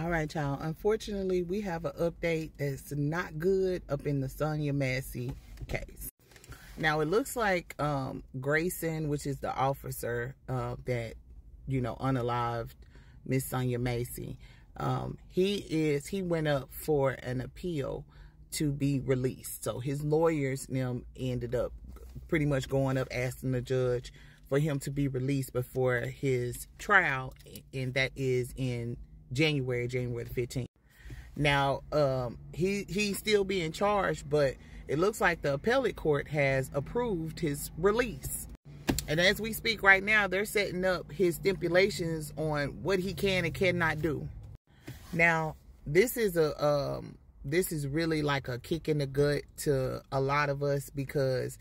All right, y'all. Unfortunately, we have an update that's not good up in the Sonya Massey case. Now, it looks like um, Grayson, which is the officer uh, that, you know, unalived Miss Sonya Massey, um, he is, he went up for an appeal to be released. So his lawyers them ended up pretty much going up asking the judge for him to be released before his trial, and that is in January, January the 15th. Now, um, he he's still being charged, but it looks like the appellate court has approved his release. And as we speak right now, they're setting up his stipulations on what he can and cannot do. Now, this is a um, this is really like a kick in the gut to a lot of us because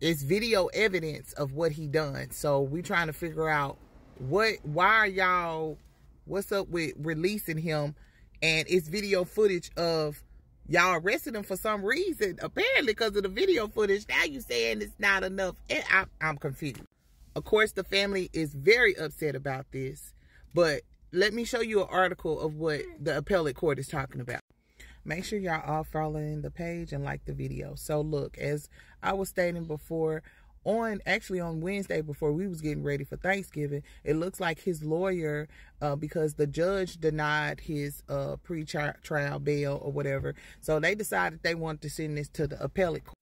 it's video evidence of what he done. So we trying to figure out what why are y'all what's up with releasing him and it's video footage of y'all arrested him for some reason? Apparently because of the video footage. Now you saying it's not enough. And I, i'm confused. Of course the family is very upset about this but let me show you an article of what the appellate court is talking about. Make sure y'all all following the page and like the video. So look as i was stating before on actually on Wednesday before we was getting ready for Thanksgiving, it looks like his lawyer, uh, because the judge denied his uh, pre-trial bail or whatever, so they decided they wanted to send this to the appellate court.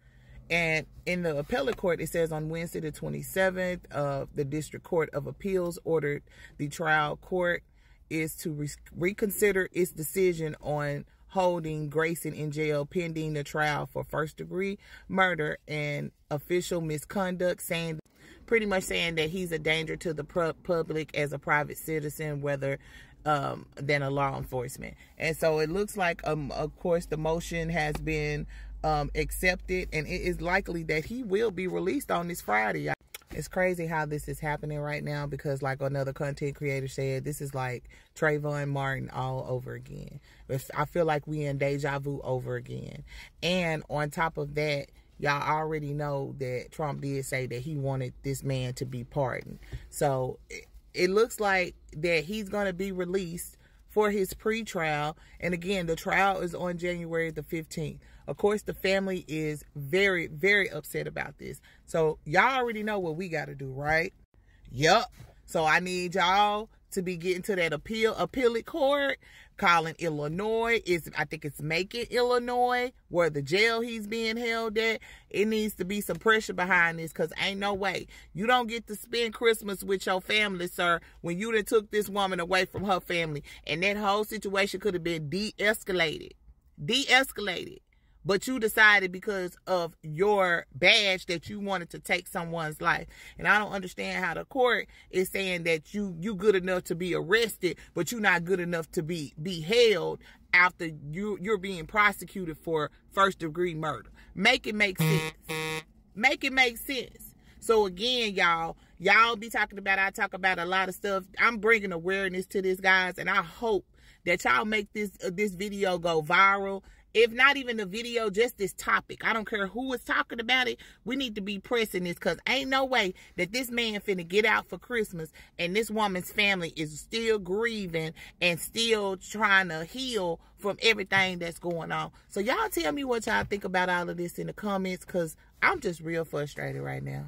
And in the appellate court, it says on Wednesday the 27th, uh, the District Court of Appeals ordered the trial court is to re reconsider its decision on holding Grayson in jail pending the trial for first degree murder and official misconduct, saying pretty much saying that he's a danger to the public as a private citizen, whether um, than a law enforcement. And so it looks like, um, of course, the motion has been um, accepted, and it is likely that he will be released on this Friday. It's crazy how this is happening right now because, like another content creator said, this is like Trayvon Martin all over again. I feel like we in deja vu over again. And on top of that, y'all already know that Trump did say that he wanted this man to be pardoned. So it, it looks like that he's going to be released for his pre-trial. And again, the trial is on January the 15th. Of course, the family is very, very upset about this. So y'all already know what we got to do, right? Yup. So I need y'all to be getting to that appeal appellate court calling Illinois. Is I think it's Macon, Illinois, where the jail he's being held at. It needs to be some pressure behind this because ain't no way. You don't get to spend Christmas with your family, sir, when you done took this woman away from her family. And that whole situation could have been de-escalated. De-escalated but you decided because of your badge that you wanted to take someone's life. And I don't understand how the court is saying that you you good enough to be arrested, but you're not good enough to be be held after you you're being prosecuted for first degree murder. Make it make sense. Make it make sense. So again, y'all, y'all be talking about I talk about a lot of stuff. I'm bringing awareness to this guys and I hope that y'all make this uh, this video go viral if not even the video, just this topic. I don't care who is talking about it. We need to be pressing this because ain't no way that this man finna get out for Christmas and this woman's family is still grieving and still trying to heal from everything that's going on. So y'all tell me what y'all think about all of this in the comments because I'm just real frustrated right now.